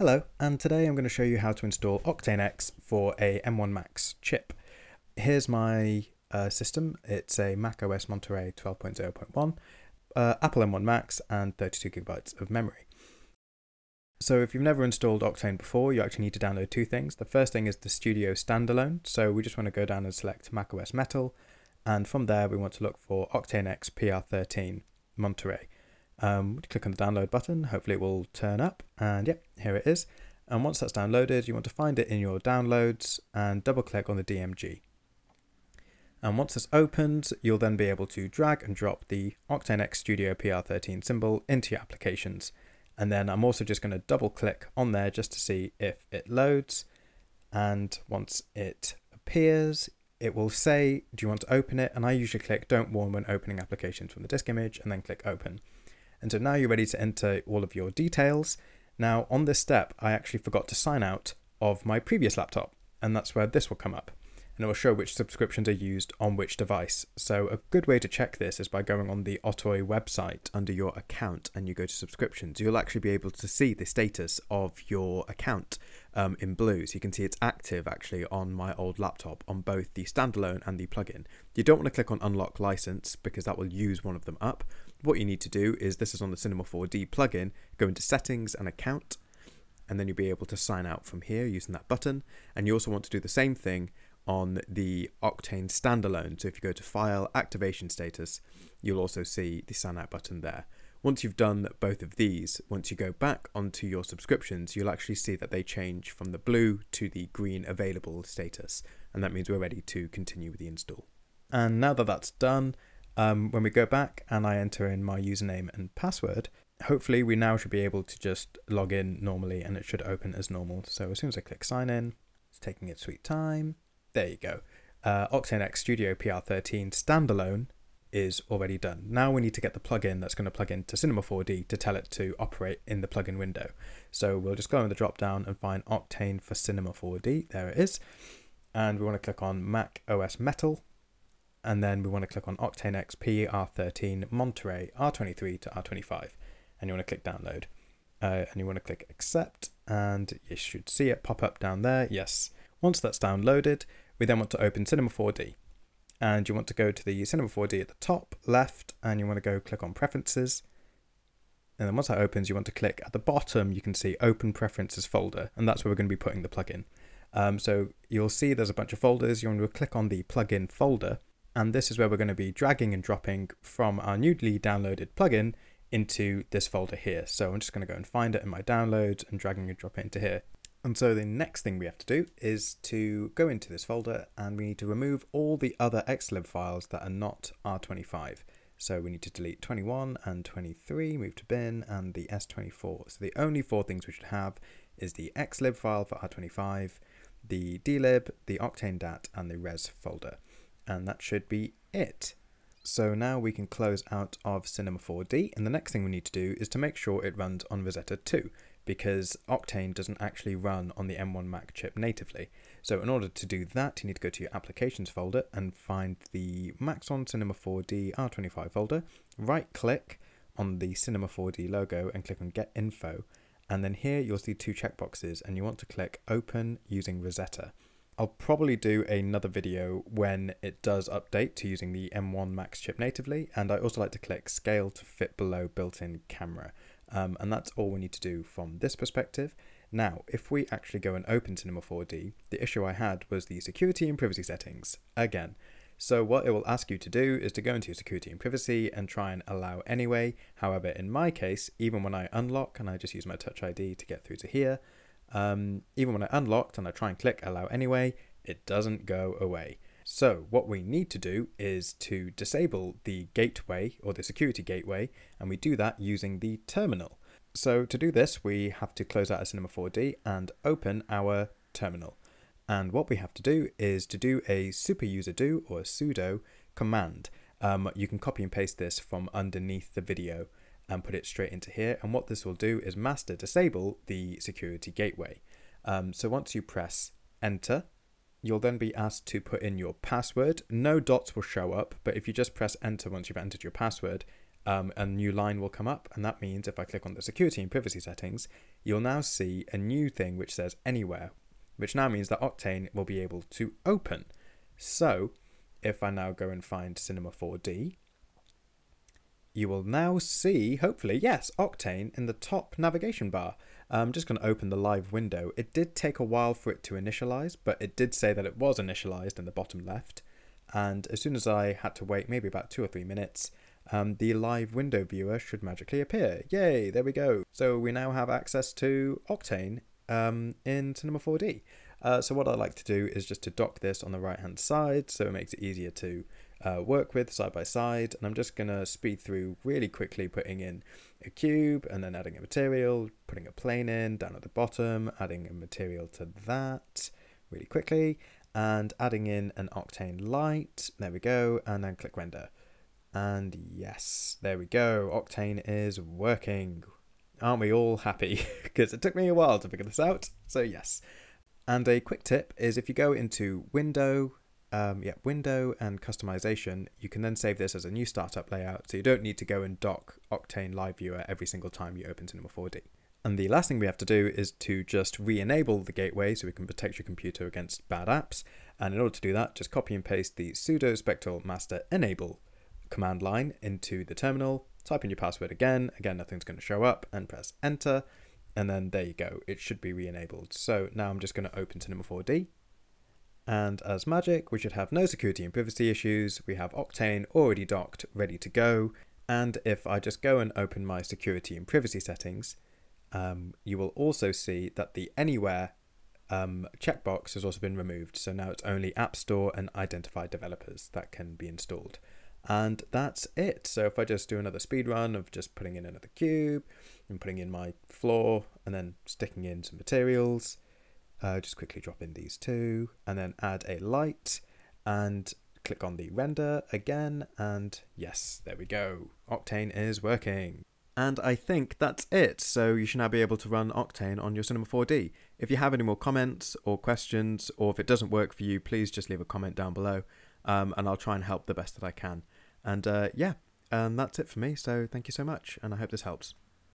Hello, and today I'm going to show you how to install Octane-X for a M1 Max chip. Here's my uh, system. It's a Mac OS Monterey 12.0.1, uh, Apple M1 Max, and 32 gigabytes of memory. So if you've never installed Octane before, you actually need to download two things. The first thing is the Studio Standalone. So we just want to go down and select Mac OS Metal, and from there we want to look for Octane-X PR13 Monterey. Um, click on the download button, hopefully it will turn up, and yep, here it is. And once that's downloaded, you want to find it in your downloads and double click on the DMG. And once it's opened, you'll then be able to drag and drop the Octane-X Studio PR13 symbol into your applications. And then I'm also just going to double click on there just to see if it loads. And once it appears, it will say, do you want to open it? And I usually click don't warn when opening applications from the disk image and then click open. And so now you're ready to enter all of your details. Now on this step, I actually forgot to sign out of my previous laptop and that's where this will come up and it will show which subscriptions are used on which device. So a good way to check this is by going on the Otoy website under your account and you go to subscriptions. You'll actually be able to see the status of your account um, in blue. So you can see it's active actually on my old laptop on both the standalone and the plugin. You don't want to click on unlock license because that will use one of them up. What you need to do is this is on the Cinema 4D plugin, go into settings and account and then you'll be able to sign out from here using that button. And you also want to do the same thing on the Octane standalone. So if you go to File, Activation Status, you'll also see the sign out button there. Once you've done both of these, once you go back onto your subscriptions, you'll actually see that they change from the blue to the green available status. And that means we're ready to continue with the install. And now that that's done, um, when we go back and I enter in my username and password, hopefully we now should be able to just log in normally and it should open as normal. So as soon as I click sign in, it's taking its sweet time. There you go. Uh, Octane-X Studio PR13 standalone is already done. Now we need to get the plugin that's going to plug into Cinema 4D to tell it to operate in the plugin window. So we'll just go in the drop down and find Octane for Cinema 4D. There it is. And we want to click on Mac OS Metal. And then we want to click on Octane-X PR13 Monterey R23 to R25. And you want to click download. Uh, and you want to click accept and you should see it pop up down there. Yes. Once that's downloaded, we then want to open Cinema 4D and you want to go to the Cinema 4D at the top left and you want to go click on preferences. And then once that opens you want to click at the bottom you can see open preferences folder and that's where we're going to be putting the plugin. Um, so you'll see there's a bunch of folders. You want to click on the plugin folder and this is where we're going to be dragging and dropping from our newly downloaded plugin into this folder here. So I'm just going to go and find it in my downloads and dragging and drop it into here and so the next thing we have to do is to go into this folder and we need to remove all the other xlib files that are not R25. So we need to delete 21 and 23, move to bin, and the S24. So the only four things we should have is the xlib file for R25, the dlib, the octane dat, and the res folder. And that should be it. So now we can close out of Cinema 4D, and the next thing we need to do is to make sure it runs on Rosetta 2 because Octane doesn't actually run on the M1 Mac chip natively. So in order to do that, you need to go to your Applications folder and find the Maxon Cinema 4D R25 folder, right click on the Cinema 4D logo and click on Get Info. And then here you'll see two checkboxes and you want to click Open using Rosetta. I'll probably do another video when it does update to using the M1 Max chip natively, and I also like to click Scale to fit below built-in camera. Um, and that's all we need to do from this perspective. Now, if we actually go and open Cinema 4D, the issue I had was the security and privacy settings again. So what it will ask you to do is to go into your security and privacy and try and allow anyway. However, in my case, even when I unlock and I just use my Touch ID to get through to here, um, even when I unlocked and I try and click allow anyway, it doesn't go away. So what we need to do is to disable the gateway or the security gateway, and we do that using the terminal. So to do this, we have to close out a Cinema 4D and open our terminal. And what we have to do is to do a super user do or sudo command. Um, you can copy and paste this from underneath the video and put it straight into here. And what this will do is master disable the security gateway. Um, so once you press enter, You'll then be asked to put in your password. No dots will show up, but if you just press enter once you've entered your password, um, a new line will come up, and that means if I click on the security and privacy settings, you'll now see a new thing which says anywhere, which now means that Octane will be able to open. So if I now go and find Cinema 4D, you will now see, hopefully, yes, Octane in the top navigation bar. I'm just going to open the live window. It did take a while for it to initialize, but it did say that it was initialized in the bottom left. And as soon as I had to wait maybe about two or three minutes, um, the live window viewer should magically appear. Yay, there we go. So we now have access to Octane um, in Cinema 4D. Uh, so what I like to do is just to dock this on the right hand side so it makes it easier to uh, work with side by side and I'm just going to speed through really quickly putting in a cube and then adding a material, putting a plane in down at the bottom, adding a material to that really quickly and adding in an octane light, there we go, and then click render. And yes, there we go, Octane is working. Aren't we all happy? Because it took me a while to figure this out, so yes. And a quick tip is if you go into Window, um, yeah, Window and Customization, you can then save this as a new startup layout, so you don't need to go and dock Octane Live Viewer every single time you open Cinema 4D. And the last thing we have to do is to just re-enable the gateway so we can protect your computer against bad apps. And in order to do that, just copy and paste the sudo spctl master enable command line into the terminal, type in your password again, again nothing's going to show up, and press enter, and then there you go, it should be re-enabled. So now I'm just going to open Cinema 4D, and as magic, we should have no security and privacy issues, we have Octane already docked, ready to go, and if I just go and open my security and privacy settings, um, you will also see that the Anywhere um, checkbox has also been removed. So now it's only App Store and identified developers that can be installed. And that's it. So if I just do another speed run of just putting in another cube and putting in my floor and then sticking in some materials, uh, just quickly drop in these two and then add a light and click on the render again. And yes, there we go. Octane is working. And I think that's it. So you should now be able to run Octane on your Cinema 4D. If you have any more comments or questions, or if it doesn't work for you, please just leave a comment down below um, and I'll try and help the best that I can. And uh, yeah, and that's it for me. So thank you so much, and I hope this helps.